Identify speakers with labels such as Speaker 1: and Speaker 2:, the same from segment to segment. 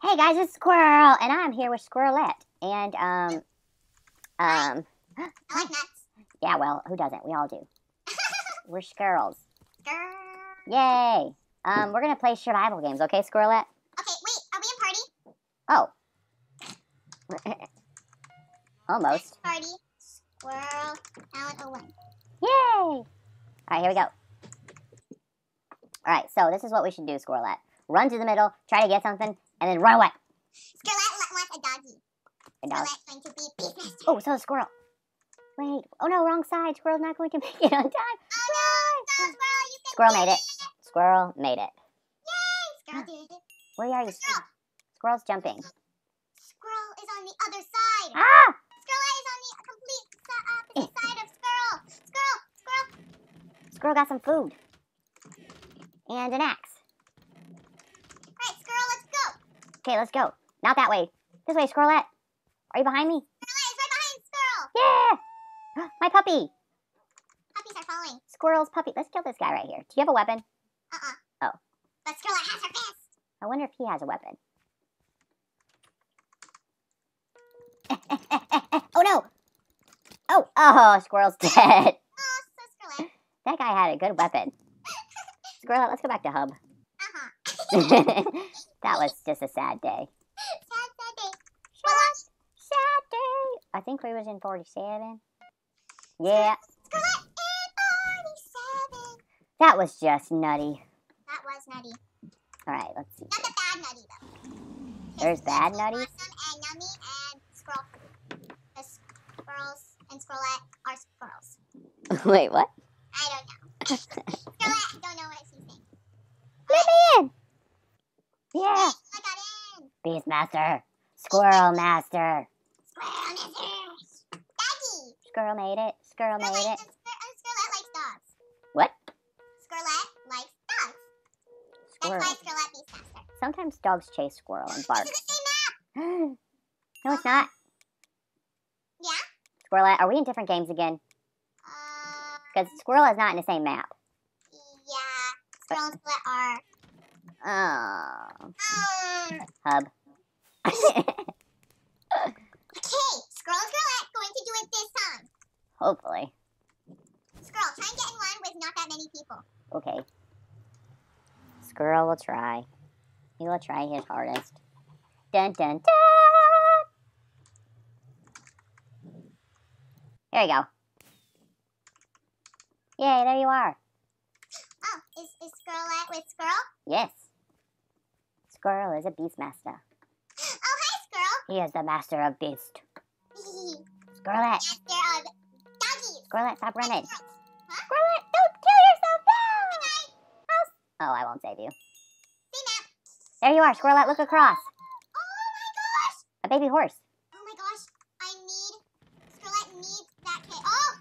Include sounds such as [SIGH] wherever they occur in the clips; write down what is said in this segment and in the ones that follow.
Speaker 1: Hey guys, it's Squirrel, and I'm here with Squirrelette. And um, um,
Speaker 2: I like nuts.
Speaker 1: yeah, well, who doesn't? We all do. [LAUGHS] We're squirrels.
Speaker 2: Grrr.
Speaker 1: Yay! Um, we're gonna play survival games, okay, Squirrelette?
Speaker 2: Okay, wait, are we in party?
Speaker 1: Oh. [LAUGHS] Almost.
Speaker 2: Party. Squirrel. Alan Owen.
Speaker 1: Yay! All right, here we go. All right, so this is what we should do, Squirrelette. Run to the middle, try to get something, and then run away.
Speaker 2: Squirrel wants a doggy.
Speaker 1: And dog.
Speaker 2: Going to be.
Speaker 1: Oh, so a squirrel. Wait. Oh no, wrong side. Squirrel's not going to [LAUGHS] make it on time.
Speaker 2: Oh no, no, Squirrel,
Speaker 1: Squirrel made it. Squirrel made it.
Speaker 2: Yay, Squirrel did it.
Speaker 1: Where are you?
Speaker 2: Squirrel.
Speaker 1: Squirrel's jumping.
Speaker 2: Squirrel is on the other side.
Speaker 1: Ah!
Speaker 2: Squirrel is on the complete opposite side of Squirrel. Squirrel, Squirrel.
Speaker 1: Squirrel got some food. And an axe.
Speaker 2: Right, Squirrel, let's go.
Speaker 1: Okay, let's go. Not that way. This way, Squirrelette. Are you behind me?
Speaker 2: Right behind Squirrel.
Speaker 1: Yeah! [GASPS] My puppy.
Speaker 2: Puppies are following.
Speaker 1: Squirrel's puppy. Let's kill this guy right here. Do you have a weapon?
Speaker 2: Uh-uh.
Speaker 1: Oh.
Speaker 2: But Squirrel has her fist.
Speaker 1: I wonder if he has a weapon. [LAUGHS] oh no! Oh, oh, Squirrel's [LAUGHS] dead.
Speaker 2: Oh, so Squirrel.
Speaker 1: That guy had a good weapon. [LAUGHS] Squirrel, let's go back to Hub.
Speaker 2: Uh-huh.
Speaker 1: That was just a sad day.
Speaker 2: Sad, sad day. Well,
Speaker 1: Sad day. I think we was in 47. Yeah,
Speaker 2: Squirrel and 47.
Speaker 1: that was just nutty.
Speaker 2: That was nutty.
Speaker 1: All right, let's see.
Speaker 2: Not the bad nutty, though.
Speaker 1: There's bad
Speaker 2: nutty. Awesome and Yummy and Squirrel. The squirrels and Squirrelette are squirrels. [LAUGHS]
Speaker 1: Wait, what?
Speaker 2: I don't know. [LAUGHS] Squirrelette, don't know what she's saying.
Speaker 1: Let me in. Yeah.
Speaker 2: Yes, I got in.
Speaker 1: Beastmaster. Squirrel Master.
Speaker 2: Squirrel Masters. Daddy.
Speaker 1: Squirrel made it. Squirrel made it.
Speaker 2: uh, Squir- uh, Squirrelette likes dogs.
Speaker 1: What?
Speaker 2: Squirrelette likes dogs. That's
Speaker 1: Squirrel.
Speaker 2: why Squirrelette Beastmaster.
Speaker 1: Sometimes dogs chase squirrel and bark.
Speaker 2: This is the same map. [GASPS]
Speaker 1: no, it's not.
Speaker 2: Yeah?
Speaker 1: Squirrel, are we in different games again?
Speaker 2: Uh,
Speaker 1: Because Squirrel is not in the same map.
Speaker 2: yeah. Squirrel and Squirrelette are.
Speaker 1: Oh.
Speaker 2: Um,
Speaker 1: Hub.
Speaker 2: okay, and Squirrelette going to do it this time.
Speaker 1: Hopefully.
Speaker 2: Squirrel, try and get in one with not that many people.
Speaker 1: Okay. Squirrel will try. He will try his hardest. Dun dun dun! There you go. Yay, there you are.
Speaker 2: Oh, is, is Squirrelette with Squirrel?
Speaker 1: Yes. Squirrel is a beastmaster.
Speaker 2: Oh, hi, Squirrel.
Speaker 1: He is the master of beast. [LAUGHS] Squirrelette,
Speaker 2: Master of doggies.
Speaker 1: Squirrelette, stop running.
Speaker 2: Huh?
Speaker 1: Squirrelette, don't kill yourself now! Oh, I won't save you. There you are, Squirrelette, look across.
Speaker 2: Oh my gosh.
Speaker 1: A baby horse.
Speaker 2: Oh my gosh. I need. Squirrelette needs that cake. Oh.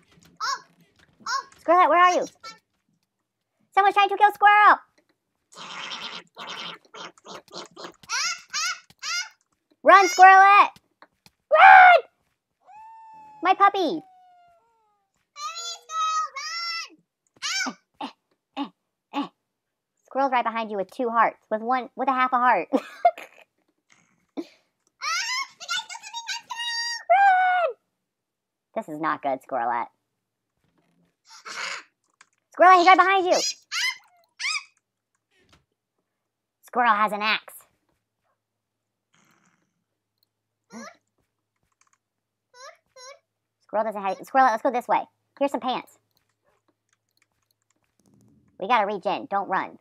Speaker 2: Oh. Oh.
Speaker 1: Squirrelette, where are you? Someone's trying to kill Squirrel! Run, Squirrelette! Run! My puppy!
Speaker 2: Squirrel.
Speaker 1: Squirrel's right behind you with two hearts, with one, with a half a heart. [LAUGHS]
Speaker 2: Ah!
Speaker 1: This is not good. Squirrel, he's right behind you! Squirrel has an axe. Squirrel doesn't have. Squirrel, let's go this way. Here's some pants. We gotta in. Don't run.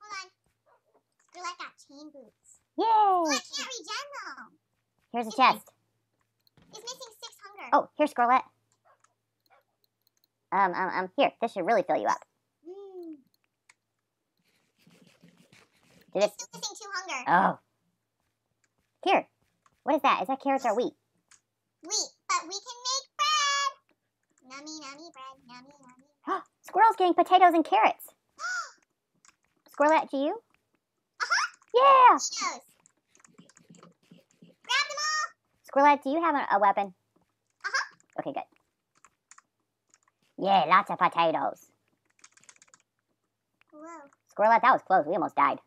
Speaker 2: Hold on. Squirrelette got chain boots. Oh, I can't regen though.
Speaker 1: Here's a chest.
Speaker 2: He's missing six hunger.
Speaker 1: Oh, here's Squirrelette. Um, um, um, here. This should really fill you up. Did it?
Speaker 2: still missing two hunger.
Speaker 1: Oh. Here. What is that? Is that carrots or wheat?
Speaker 2: Wheat, but we can make bread. Nummy, nummy bread. Nummy, nummy bread.
Speaker 1: Squirrel's getting potatoes and carrots. [GASPS] Squirrelette, do you?
Speaker 2: Uh-huh.
Speaker 1: Yeah!
Speaker 2: Potatoes. Grab them all.
Speaker 1: Squirrelette, do you have a, a weapon?
Speaker 2: Uh-huh.
Speaker 1: Okay, good. Yeah, lots of potatoes.
Speaker 2: Whoa.
Speaker 1: Squirrelette, that was close. We almost died.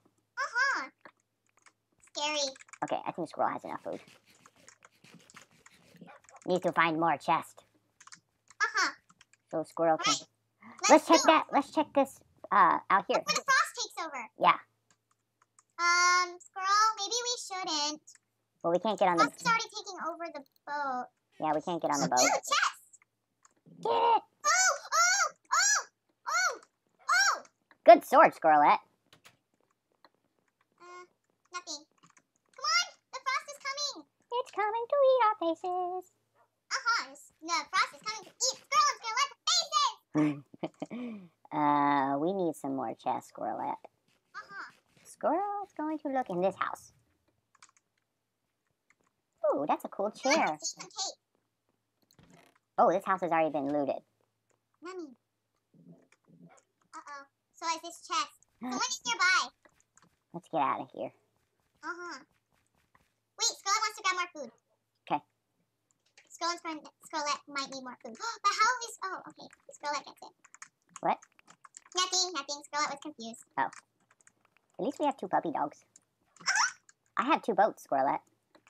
Speaker 2: Scary.
Speaker 1: Okay, I think squirrel has enough food. Need to find more chest.
Speaker 2: Uh-huh.
Speaker 1: So squirrel can.
Speaker 2: Right.
Speaker 1: Let's check that. Let's check this uh out here.
Speaker 2: Before the frost takes over.
Speaker 1: Yeah.
Speaker 2: Um, squirrel, maybe we shouldn't.
Speaker 1: Well, we can't get on the.
Speaker 2: Frost is already taking over the boat.
Speaker 1: Yeah, we can't get on the boat.
Speaker 2: Ooh, chest!
Speaker 1: Get it.
Speaker 2: Oh, oh, oh, oh, oh!
Speaker 1: Good sword, Squirrelette.
Speaker 2: Uh, nothing. Come on, the frost is coming.
Speaker 1: It's coming to eat our faces.
Speaker 2: Uh-huh, the frost is coming to eat squirrel and squirrel faces.
Speaker 1: uh, we need some more chest, Squirrelette.
Speaker 2: Uh-huh.
Speaker 1: Squirrel's going to look in this house. Ooh, that's a cool chair. Oh, this house has already been looted.
Speaker 2: Nummy. Uh-oh. So is this chest. Someone is nearby. [GASPS]
Speaker 1: Let's get out of here.
Speaker 2: Uh-huh. Wait, Scarlet wants to grab more food.
Speaker 1: 'Kay.
Speaker 2: Scarlet's friend, Scarlet might need more food. [GASPS] but how is... Oh, okay. Scarlet gets it.
Speaker 1: What?
Speaker 2: Nothing, nothing. Scarlet was confused. Oh.
Speaker 1: At least we have two puppy dogs. I have two boats, Squirrelette.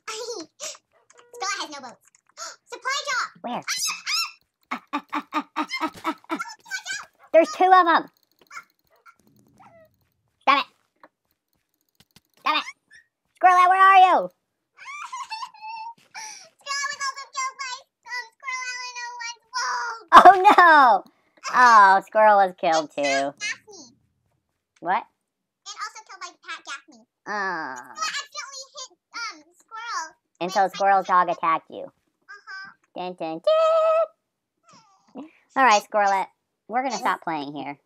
Speaker 1: [LAUGHS]
Speaker 2: Scarlet has no boats. [GASPS] Supply drop!
Speaker 1: Where? [LAUGHS] There's two of them. Damn it. Damn it. Squirrelette, where are you?
Speaker 2: Scarlet was also killed by um, Squirrel Island no one's wolf!
Speaker 1: Oh no. Oh, Squirrel was killed too.
Speaker 2: Gaffney.
Speaker 1: What?
Speaker 2: And also killed by Pat Gaffney.
Speaker 1: Oh.
Speaker 2: Scarlet accidentally hit um, Squirrel.
Speaker 1: Until Squirrel's dog attacked you.
Speaker 2: Uh-huh.
Speaker 1: Dun, dun, dun. All right, Squirrelette. We're going to stop playing here.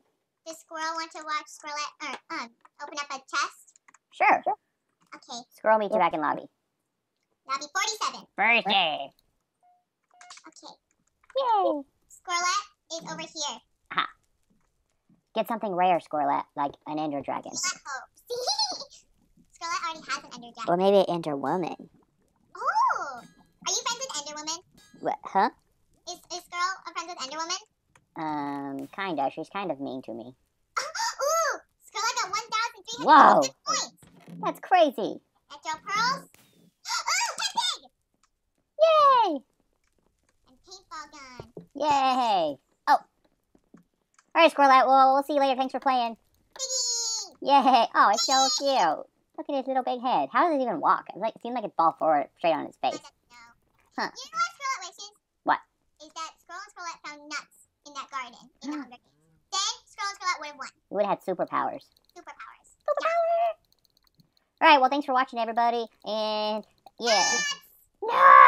Speaker 2: Does Squirrel want to watch Squirrel or um open up a chest?
Speaker 1: Sure. sure.
Speaker 2: Okay,
Speaker 1: Squirrel meet you back in lobby.
Speaker 2: be 47.
Speaker 1: Birthday.
Speaker 2: Okay,
Speaker 1: Yay.
Speaker 2: Squirrel is over here.
Speaker 1: Get something rare, Squirrelette, like an Ender Dragon.
Speaker 2: Squirrel hopes. [LAUGHS] Already has an Ender Dragon.
Speaker 1: Or maybe an Ender Woman.
Speaker 2: Oh! Are you friends with Ender Woman?
Speaker 1: What, huh?
Speaker 2: Is, is Squirrel a friend with Ender Woman?
Speaker 1: Um, kinda. She's kind of mean to me. [LAUGHS]
Speaker 2: Ooh! Scarlet got 1,300
Speaker 1: Whoa.
Speaker 2: points.
Speaker 1: That's crazy.
Speaker 2: Echo Pearls. Ooh! Pet Pig!
Speaker 1: Yay!
Speaker 2: And Paintball Gun.
Speaker 1: Yay! Oh. All right, Squirrelette. Well, we'll see you later. Thanks for playing. Yay! Oh, it's so cute. Look at his little big head. How does it even walk? It like, seems like it fall forward straight on its
Speaker 2: I
Speaker 1: face.
Speaker 2: don't know.
Speaker 1: Huh.
Speaker 2: You know what Scarlet wishes?
Speaker 1: What?
Speaker 2: Is that Squirrel and Scarlet found nuts in that garden in the Hunger Games. Then Squirrel and Scarlet would have won.
Speaker 1: It would have had superpowers.
Speaker 2: Superpowers.
Speaker 1: Superpower! All right. Well, thanks for watching, everybody. And yeah.
Speaker 2: Nuts!
Speaker 1: Nuts!